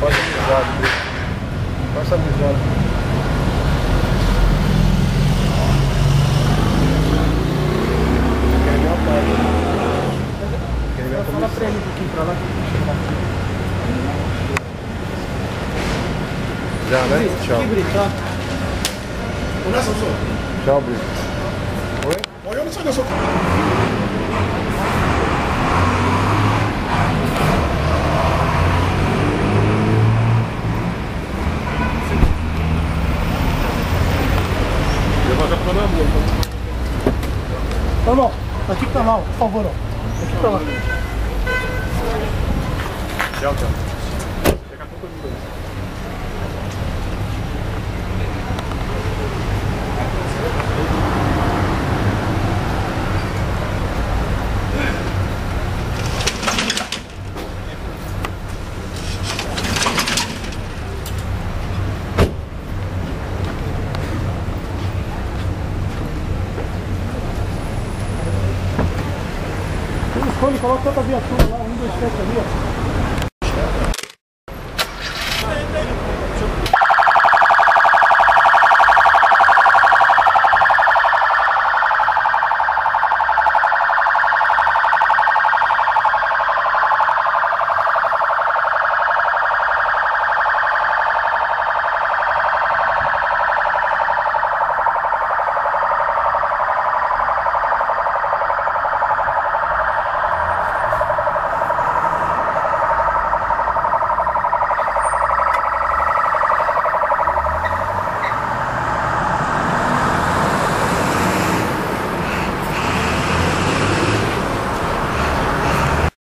Faz faça amizade. Faça amizade. Né? Fala pra ele um pra lá que eu vou chegar aqui. Já, né? tchau Tchau. Brito. Olha, Sansão. Tchau, Brito. Oi? Olha onde sai da Tá bom, aqui lá, ó, por favor, ó. Aqui pra lá. Tchau, tchau. Daqui a pouco eu Escolhe, coloca outra viatura lá, um, dois, sete ali, ó.